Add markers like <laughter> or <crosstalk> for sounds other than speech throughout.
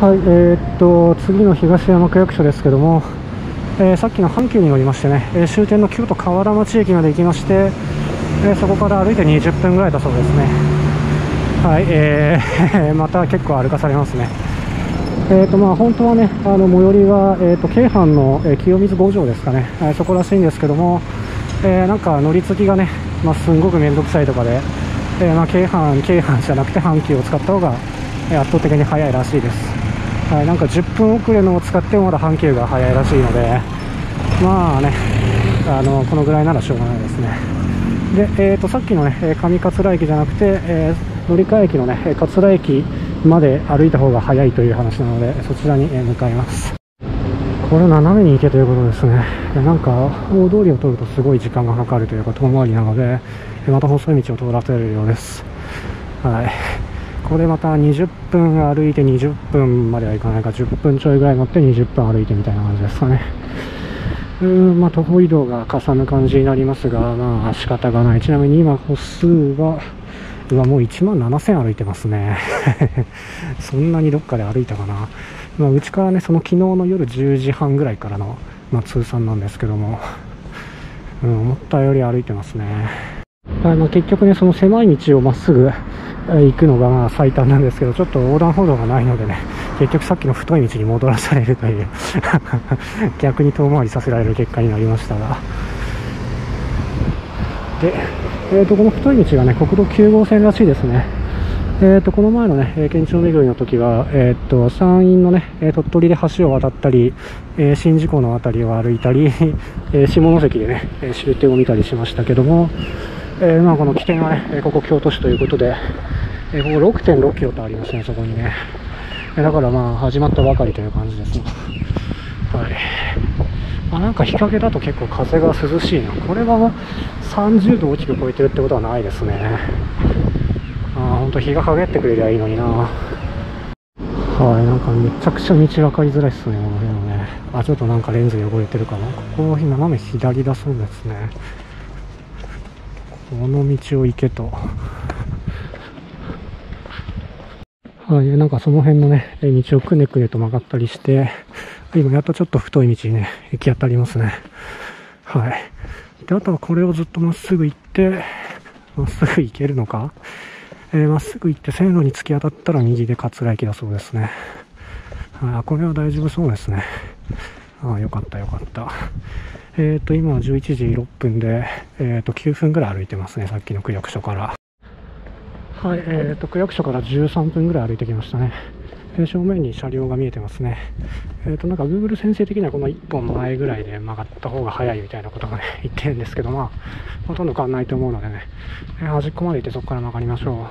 はい、えー、っと次の東山区役所ですけども、えー、さっきの阪急に乗りましてね、えー、終点の京都河原町駅まで行きまして、えそこから歩いて20分ぐらいだそうですね。はい、えー <laughs> また結構歩かされますね。えーとまあ、本当はね、あの最寄りは、えーと、京阪の、え清水五条ですかね、えそこらしいんですけども、えなんか乗り継ぎがね、まあ、すんごく面倒くさいとかで、えまあ、京阪、京阪じゃなくて阪急を使った方が、え圧倒的に速いらしいです。はい、なんか10分遅れのを使ってもまだ阪急が速いらしいので、まあね、あのこのぐらいならしょうがないですね。で、えーと、さっきのね、上桂駅じゃなくて、えー、乗り換え駅のね、桂駅まで歩いた方が早いという話なので、そちらに向かいます。これ斜めに行けということですね。なんか、大通りを通るとすごい時間がかかるというか、遠回りなので、また細い道を通らせるようです。はい。これまた20分歩いて20分まではいかないか、10分ちょいぐらい乗って20分歩いてみたいな感じですかね。<laughs> うーん、まあ、徒歩移動がかさむ感じになりますが、まあ、仕方がない。ちなみに今、歩数は、うわ、もう1万7000歩いてますね。<laughs> そんなにどっかで歩いたかな。まあ、うちからね、その昨日の夜10時半ぐらいからの、まあ、通算なんですけども、うん、思ったより歩いてますね。はいまあ、結局ね、その狭い道をまっすぐ行くのがまあ最短なんですけど、ちょっと横断歩道がないのでね、結局さっきの太い道に戻らされるという <laughs> 逆に遠回りさせられる結果になりましたが。で、えー、とこの太い道がね、国道9号線らしいですね。えー、とこの前のね、県庁巡りの時は、えー、と山陰のね、鳥取で橋を渡ったり、えー、宍道湖の辺りを歩いたり、<laughs> え下関でね、終点を見たりしましたけども、えー、まあこの起点はね、ここ京都市ということで、え、ここ6.6キロとありますね、そこにね。えだからまあ始まったばかりという感じです。はい。まあ、なんか日陰だと結構風が涼しいな。これは30度大きく超えてるってことはないですね。ああ、ほんと日が陰ってくれりゃいいのにな。はい、なんかめちゃくちゃ道分かりづらいっすね、この辺はね。あ、ちょっとなんかレンズ汚れてるかな。ここ斜め左だそうですね。この道を行けと。はい、なんかその辺のね、道をくねくねと曲がったりして、今やっとちょっと太い道にね、行き当たりますね。はい。で、あとはこれをずっとまっすぐ行って、まっすぐ行けるのか？えー、まっすぐ行って線路に突き当たったら右で桂駅だそうですね。あ、これは大丈夫そうですね。ああ、よかったよかった。えっ、ー、と、今は11時6分で、えっ、ー、と、9分ぐらい歩いてますね、さっきの区役所から。はい、え、ー、と、区役所から13分ぐらい歩いてきましたね。え正面に車両が見えてますね。えっ、と、なんか Google 先生的にはこの1本前ぐらいで曲がった方が早いみたいなことがね、<laughs> 言ってるんですけど、まあ、ほとんど変わんないと思うのでね、え端っこまで行ってそこから曲がりましょ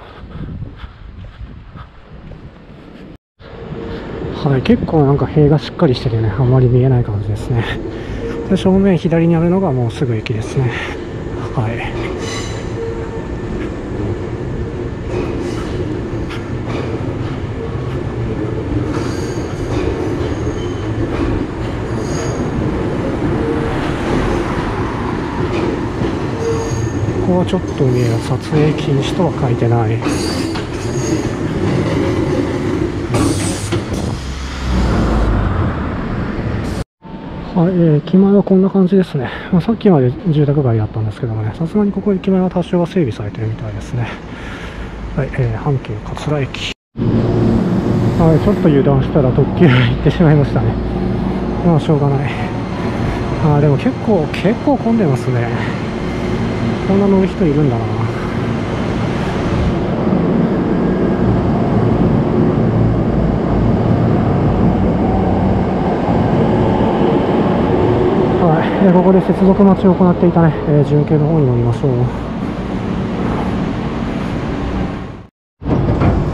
う。はい、結構なんか塀がしっかりしててね、あんまり見えない感じですね。で正面左にあるのがもうすぐ駅ですねはいここはちょっとね撮影禁止とは書いてないはい、えー、駅前はこんな感じですね。まあ、さっきまで住宅街だったんですけどもね、さすがにここ駅前は多少は整備されてるみたいですね。はい、えー、阪急桂駅。はい、ちょっと油断したら特急行ってしまいましたね。まあ、しょうがない。あでも結構、結構混んでますね。こんな乗る人いるんだな。えここで接続待ちを行っていたね、えー、準急の方に乗りましょう。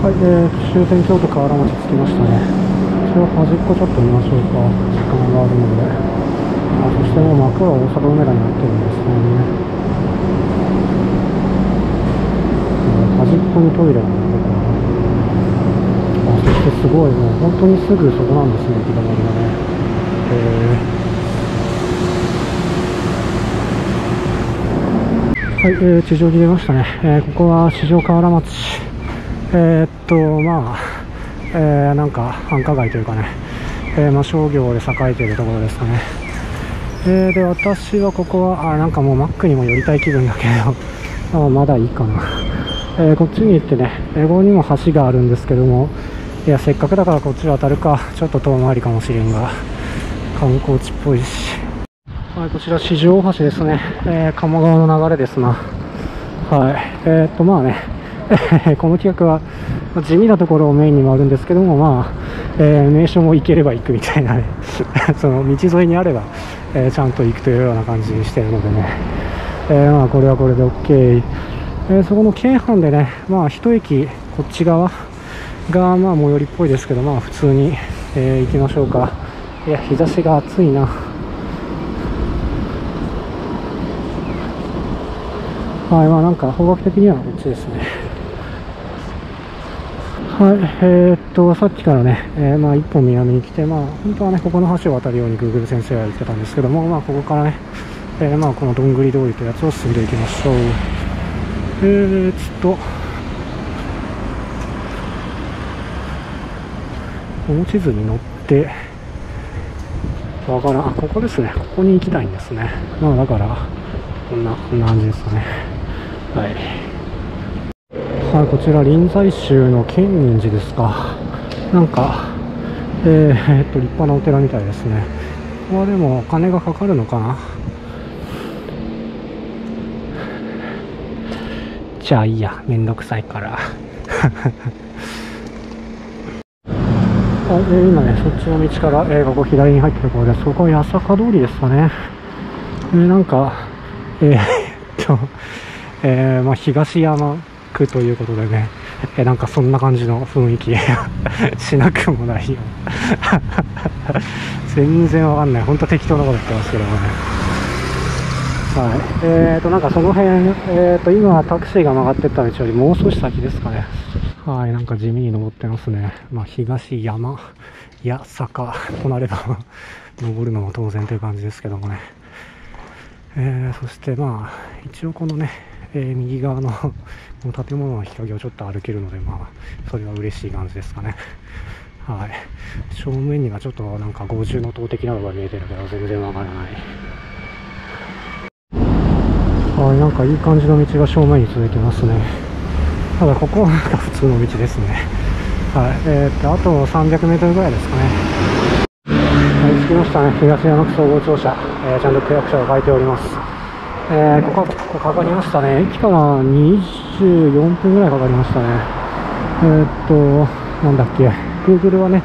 はい、えー、終点京都河原町着きましたね。一応端っこちょっと見ましょうか。時間があるので。あそしてもう幕は大阪梅田になってるんですね。端っこにトイレがね、ここあ、そしてすごい、もう本当にすぐそこなんですね、行き止まりがね。えはい、えー、地上に出ましたね。えー、ここは四条河原町。えー、っと、まあ、えー、なんか繁華街というかね、えー、まあ、商業で栄えているところですかね、えー、で私はここはあなんかもうマックにも寄りたい気分だけど <laughs> あまだいいかな、えこっちに行ってね英語にも橋があるんですけどもいやせっかくだからこっち渡るかちょっと遠回りかもしれんが観光地っぽいし。はいこちら四条大橋ですね、えー、鴨川の流れですな。はい。えー、っとまあね <laughs> この企画は地味なところをメインにもあるんですけども、まあ、えー、名所も行ければ行くみたいなね <laughs> その道沿いにあれば、えー、ちゃんと行くというような感じにしてるのでね、えー、まあ、これはこれで OK、えー、そこの京阪でね、まあ、一駅こっち側が、まあ、最寄りっぽいですけど、まあ、普通に、え行きましょうか。いや、日差しが暑いな。はい、まあなんか方角的にはこっちですね。はい、えー、っと、さっきからね、えー、まあ一本南に来て、まあ本当はね、ここの橋を渡るように Google 先生は言ってたんですけども、まあここからね、えー、まあこのどんぐり通りというやつを進んでいきましょう。えー、っと、この地図に乗って、わからん、あ、ここですね。ここに行きたいんですね。まあだから、こんな、こんな感じですかね。はい。はい、こちら臨済宗の建仁寺ですか。なんか、えー、っと、立派なお寺みたいですね。ここはでもお金がかかるのかなじゃあいいや、めんどくさいから。<laughs> はい、えー、今ね、そっちの道から、えー、ここ左に入ったところです。こは八坂通りですかね。えー、なんか、えー、<laughs> っと、えー、まあ、東山区ということでね、えー、なんかそんな感じの雰囲気 <laughs> しなくもないよ。全然わかんない。ほんと適当なこと言ってますけどもね。はい。えーと、なんかその辺、えーと、今タクシーが曲がってった道よりもう少し先ですかね。はい、なんか地味に登ってますね。まあ、東山、や坂となれば登るのも当然という感じですけどもね。えー、そしてまあ、一応このね、えー、右側のの建物の日陰をちょっと歩けるので、まあ、それは嬉しい感じですかね。はい。正面にはちょっとなんか五重の塔的なのが見えてるけど、全然わからない。はい、なんかいい感じの道が正面に続いてますね。ただここはなんか普通の道ですね。はい。えー、っとあと 300m ぐらいですかね。はい着きましたね。東山区総合庁舎、えー、ちゃんと区役所が書いております。えー、ここここかかりましたね。駅から24分ぐらいかかりましたね。えー、っとなんだっけ。Google はね、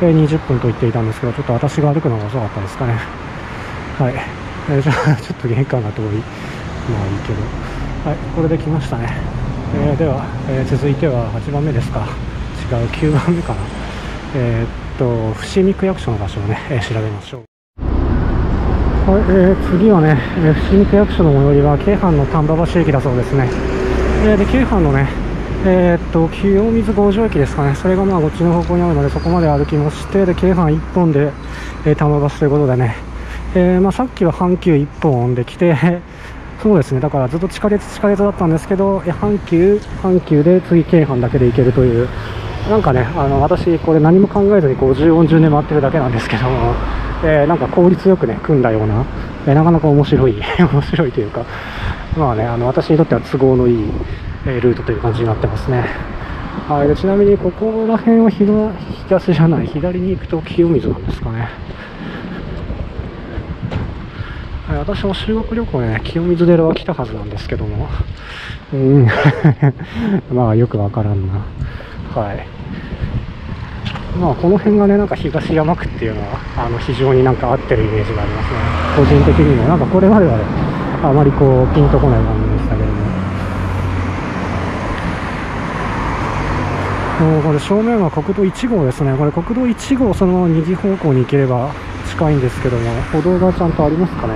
え20分と言っていたんですけどちょっと私が歩くのが遅かったですかね。はい、えー、じゃあちょっと玄関が遠い。まあいいけど。はいこれで来ましたね。えー、では、えー、続いては8番目ですか。違う9番目かな。えー、っと伏見区役所の場所をね、え調べましょう。はい、えー、次はね、え伏見区役所の最寄りは京阪の丹波橋駅だそうですね、えで京阪のねえー、っと清水五条駅ですかね、それがまあこっちの方向にあるので、そこまで歩きまして、で京阪1本で、えー、丹波橋ということでね、えーまあ、さっきは阪急1本で来て、そうですね。だからずっと地下鉄地下鉄だったんですけど阪急？阪急で次京阪だけで行けるという。なんかねあの私これ何も考えずに50、40年回ってるだけなんですけども、<laughs> えー、なんか効率よくね組んだような、えー、なかなか面白い <laughs> 面白いというか。まあねあの私にとっては都合のいい、え、ルートという感じになってますね。はい。ちなみにここら辺は東じゃない。左に行くと清水なんですかね。私も修学旅行ね、清水寺は来たはずなんですけども、うん、<laughs> まあよくわからんな。はい。まあこの辺がね、なんか東山区っていうのは、あの非常になんか合ってるイメージがありますね。個人的にも、なんかこれまではね、あまりこう、ピンとこない感じでしたけども。もうこれ正面は国道1号ですね。これ国道1号そのまま右方向に行ければ近いんですけども、歩道がちゃんとありますかね。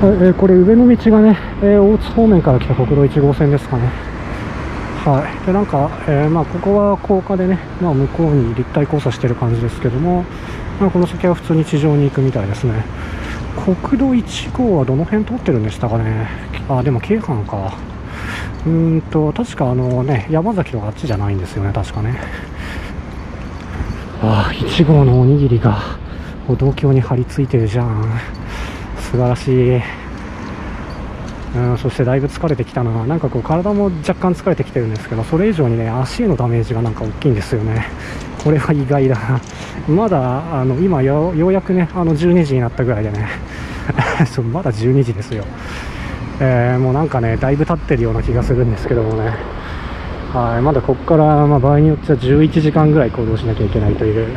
はい、えー、これ上の道がね、えー、大津方面から来た国道1号線ですかね。はい。で、なんか、えー、まあ、ここは高架でね、まあ、向こうに立体交差してる感じですけども、まあ、この先は普通に地上に行くみたいですね。国道1号はどの辺通ってるんでしたかね。あ、でも京阪か。うーんと確かあのね山崎とかあっちじゃないんですよね確かねああ1号のおにぎりが歩道橋に張り付いてるじゃん。素晴らしい。うんそしてだいぶ疲れてきたな。なんかこう体も若干疲れてきてるんですけどそれ以上にね足へのダメージがなんか大きいんですよね。これは意外だな。まだあの今ようやくねあの12時になったぐらいでね。<laughs> そうまだ12時ですよ。えー、もうなんかねだいぶ経ってるような気がするんですけどもね。はいまだここから、まあ、場合によっては11時間ぐらい行動しなきゃいけないという。<laughs>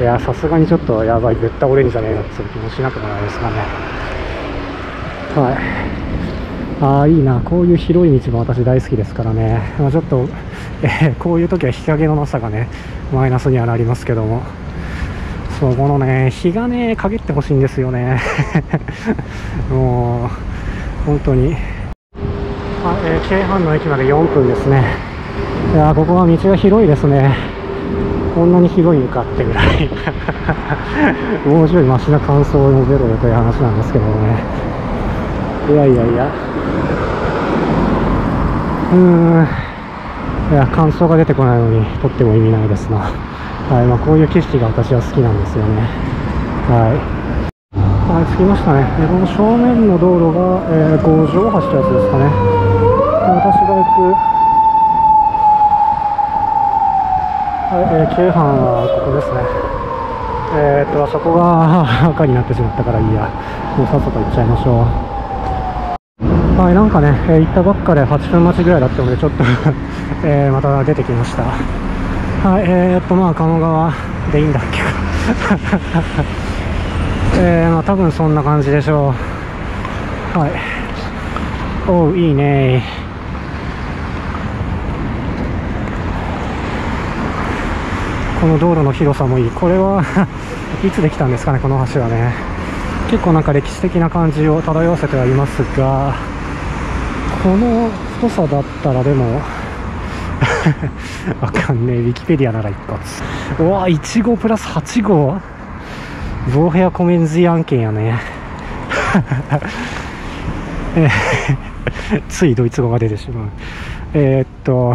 いやさすがにちょっとやばい絶対折れんじゃねえなっていう気もしなくもないですかね。はい。ああいいな。こういう広い道も私大好きですからね、まあ、ちょっと、えー、こういう時は日陰のなさがねマイナスにはなりますけども。そうこのね日がね陰ってほしいんですよね。<laughs> もう本当に。あ、えー、京阪の駅まで4分ですね。いやここは道が広いですね。こんなに広いのかってぐらい。<laughs> もうちょいマシな感想を述べろよという話なんですけどね。いやいやいや。うーん。いや感想が出てこないのにとっても意味ないですな。はいまあ、こういう景色が私は好きなんですよね。はい。はい、着きましたね。この正面の道路が、えー、五条橋ってやつですかね。私が行く、はい、えー、京阪はここですね。えー、っと、そこが赤になってしまったからいいや。もうさっさと行っちゃいましょう。はい、なんかね、えー、行ったばっかで8分待ちぐらいだったので、ちょっとえー、また出てきました。はい、えー、っと、まあ、鴨川でいいんだっけかえー、まあ、多分そんな感じでしょう。はい。おう、いいねこの道路の広さもいい。これは <laughs> いつできたんですかね、この橋はね。結構なんか歴史的な感じを漂わせてはいますが、この太さだったらでも、<laughs> わかんねえ。ウィキペディアなら一発。うわ、1号プラス8号ボーヘアコメンズ案件やね。<laughs> ついドイツ語が出てしまう。えー、っと、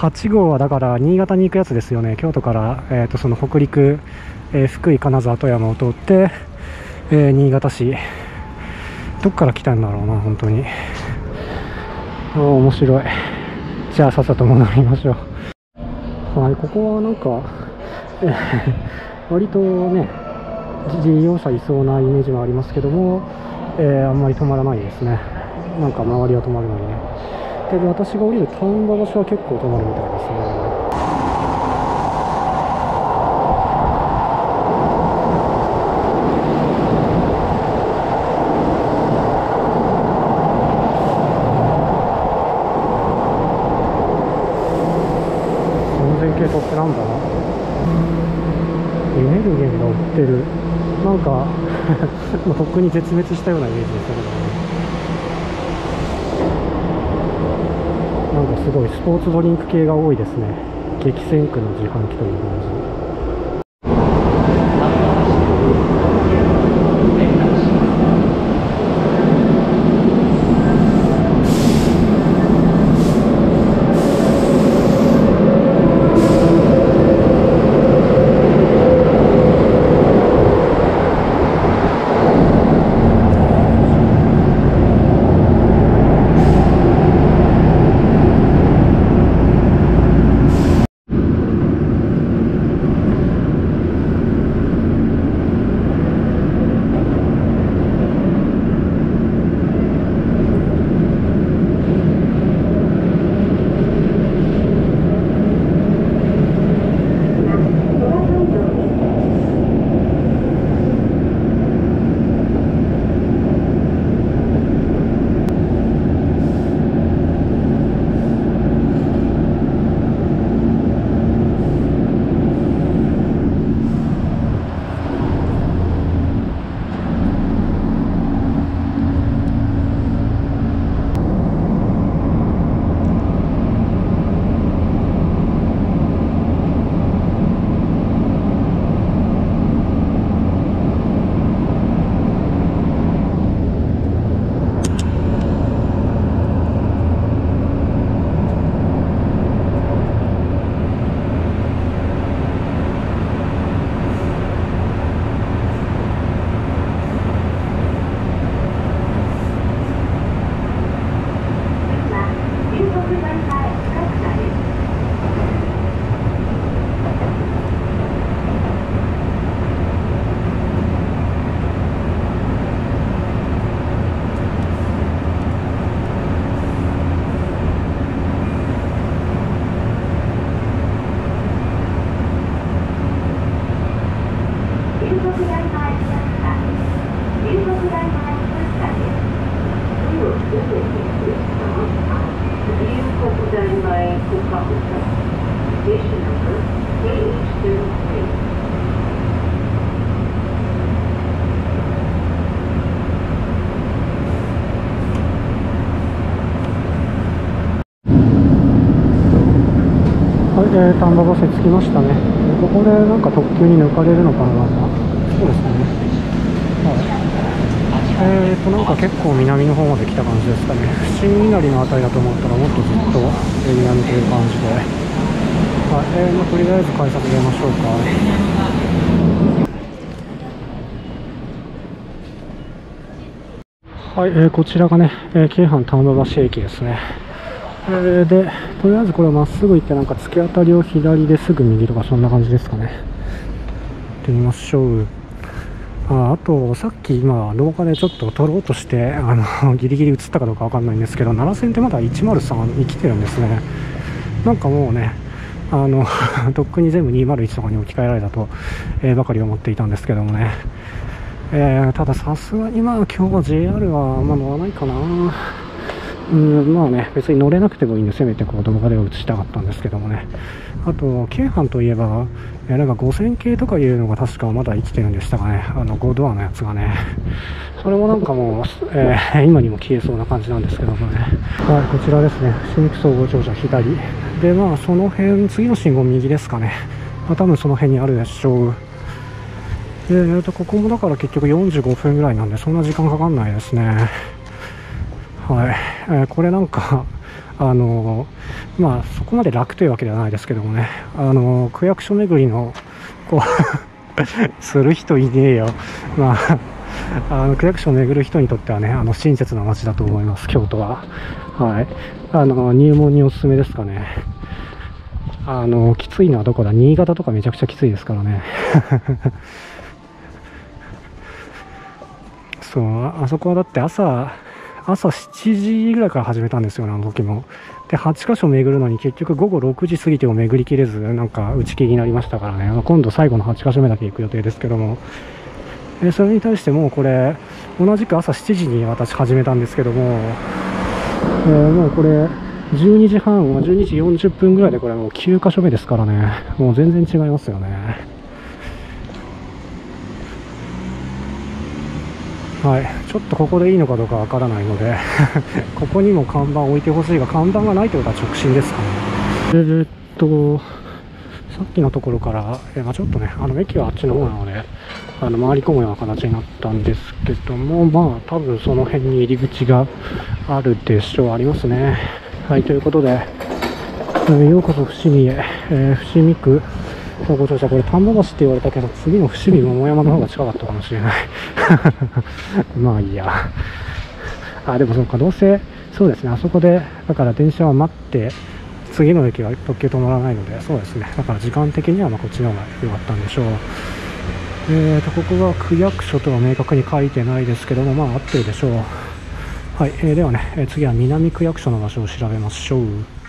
8号はだから新潟に行くやつですよね。京都から、えー、とその北陸、えー、福井、金沢、富山を通って、え新潟市。どっから来たんだろうな、本当に。お面白い。じゃあさっさと戻りましょう。はい、ここはなんか、え <laughs> 割とね、利用者いそうなイメージもありますけども、えー、あんまり止まらないですね。なんか周りは止まるのにね。で、私が降りる丹波橋は結構止まるみたいですね。系トップなんだな。エネルゲンが売ってる。なんか <laughs> とっくに絶滅したようなイメージですけどねなんかすごいスポーツドリンク系が多いですね。激戦区の自販機というはい、えー、丹波バス着きましたね。ここでなんか特急に抜かれるのかなそうですね。えーと、なんか結構南の方まで来た感じですかね。伏見稲荷の辺りだと思ったらもっとずっと南という感じで。はい、えー、まあ、とりあえず改札出ましょうか。はい、えー、こちらがね、えー、京阪丹波橋駅ですね。えー、で、とりあえずこれまっすぐ行ってなんか突き当たりを左ですぐ右とかそんな感じですかね。行ってみましょう。ああと、さっき今、廊下でちょっと撮ろうとして、<laughs> あの、ギリギリ映ったかどうかわかんないんですけど、奈良線ってまだ103に来てるんですね。なんかもうね、あの、<laughs> とっくに全部201とかに置き換えられたと、えー、ばかり思っていたんですけどもね。えー、たださすがにまあ今日は JR はあんま乗らないかな。うん、まあね、別に乗れなくてもいいんで、せめてこう動画では映したかったんですけどもね。あと、京阪といえば、えなんか5000系とかいうのが確かまだ生きてるんでしたかね。あの5ドアのやつがね。それもなんかもう、えー、今にも消えそうな感じなんですけどもね。はい、こちらですね。新規総合庁舎左。で、まあその辺、次の信号右ですかね。まあ、多分その辺にあるでしょう。で、えー、とここもだから結局45分ぐらいなんで、そんな時間かかんないですね。はい。えー、これなんか <laughs> あのまあ、そこまで楽というわけではないですけどもね、あの区役所巡りの、こう <laughs> する人いねえよ。まあ、あの区役所を巡る人にとってはね、あの親切な街だと思います、京都は。はい。あの、入門におすすめですかね。あの、きついのはどこだ？新潟とかめちゃくちゃきついですからね。<laughs> そう、あそこはだって朝、朝7時ぐらいから始めたんですよね、あの時も。で、8箇所巡るのに結局午後6時過ぎても巡りきれず、なんか打ち切りになりましたからね、ま、今度最後の8箇所目だけ行く予定ですけども、でそれに対してもうこれ、同じく朝7時に私始めたんですけども、えー、もうこれ、12時半、12時40分ぐらいでこれもう9箇所目ですからね、もう全然違いますよね。はい、ちょっとここでいいのかどうかわからないので <laughs> ここにも看板置いてほしいが、看板がないということは直進ですかね。えー、っと、さっきのところから、えまあ、ちょっとね、あの駅はあっちの方なので、あの回り込むような形になったんですけども、まあ、多分その辺に入り口があるでしょう、ありますね。はい、ということで、えー、ようこそ伏見へ、え、伏見区ご乗車、これ丹波橋って言われたけど、次の伏見桃山の方が近かったかもしれない。<laughs> まあいいや。あ、でもそうか、どうせ、そうですね、あそこで、だから電車は待って、次の駅は特急止まらないので、そうですね、だから時間的にはまこっちの方が良かったんでしょう。えーと、ここが区役所とは明確に書いてないですけども、まあ合ってるでしょう。はい、えー、ではね、え次は南区役所の場所を調べましょう。